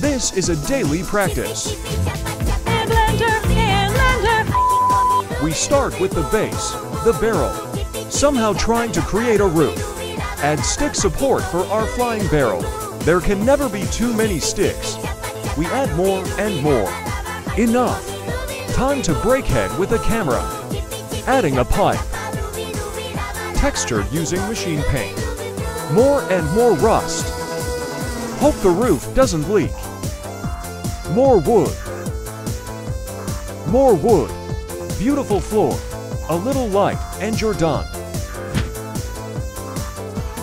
This is a daily practice. We start with the base, the barrel, somehow trying to create a roof. Add stick support for our flying barrel. There can never be too many sticks. We add more and more. Enough. Time to breakhead with a camera. Adding a pipe. Textured using machine paint. More and more rust. Hope the roof doesn't leak. More wood. More wood. Beautiful floor. A little light and you're done.